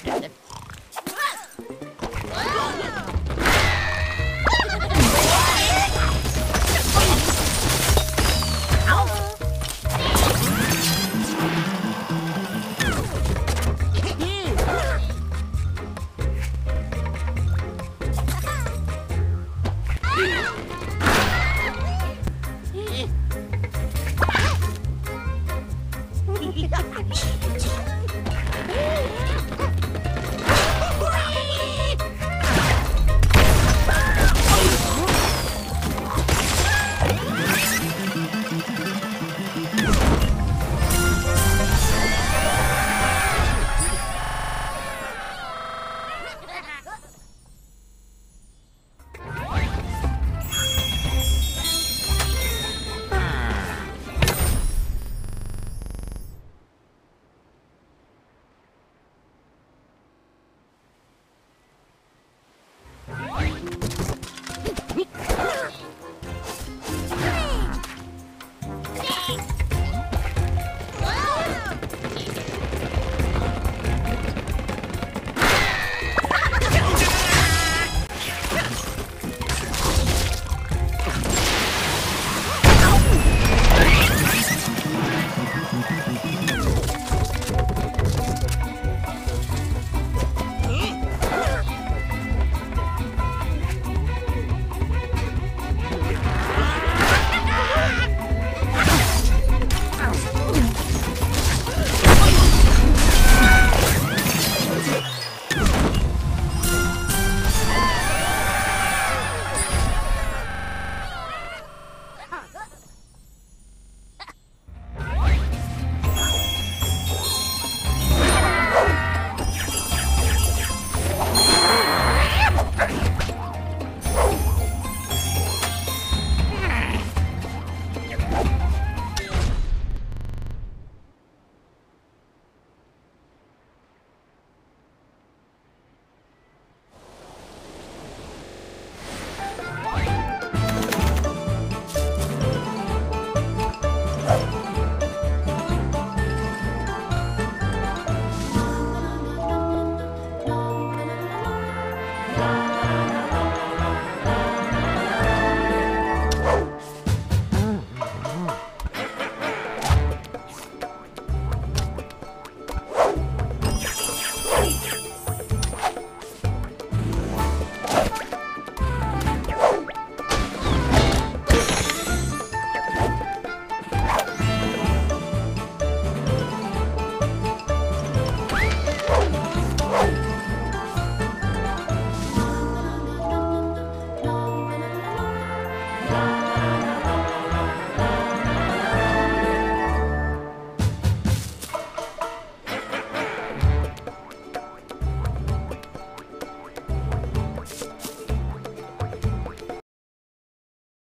here.